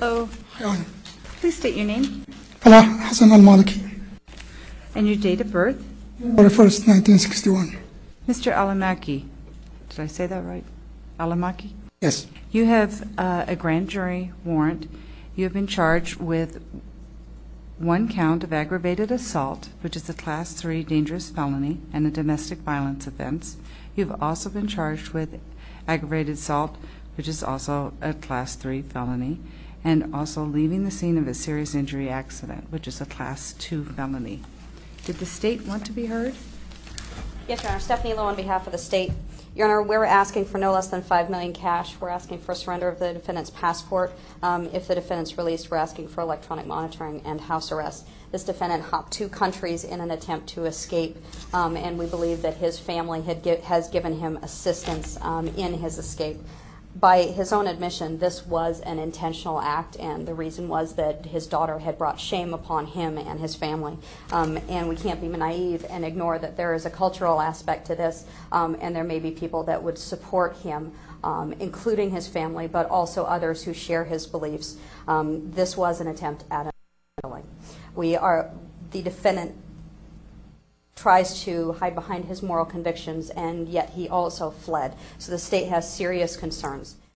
Hello. Hi, Please state your name Falah Hassan Al Maliki, and your date of birth. January 1st, 1961. Mr. Alamaki. Did I say that right? Alamaki? Yes, You have uh, a grand jury warrant. You have been charged with one count of aggravated assault, which is a Class 3 dangerous felony, and a domestic violence offense. You've also been charged with aggravated assault, which is also a Class 3 felony, and also leaving the scene of a serious injury accident, which is a Class 2 felony. Did the state want to be heard? Yes, Your Honor. Stephanie Lowe on behalf of the state. Your Honor, we're asking for no less than 5 million cash. We're asking for surrender of the defendant's passport. Um, If the defendant's released, we're asking for electronic monitoring and house arrest. This defendant hopped two countries in an attempt to escape, um, and we believe that his family had gi- has given him assistance um, in his escape. By his own admission, this was an intentional act, and the reason was that his daughter had brought shame upon him and his family. Um, and we can't be naive and ignore that there is a cultural aspect to this, um, and there may be people that would support him, um, including his family, but also others who share his beliefs. Um, this was an attempt at a killing. We are the defendant tries to hide behind his moral convictions, and yet he also fled. So the state has serious concerns.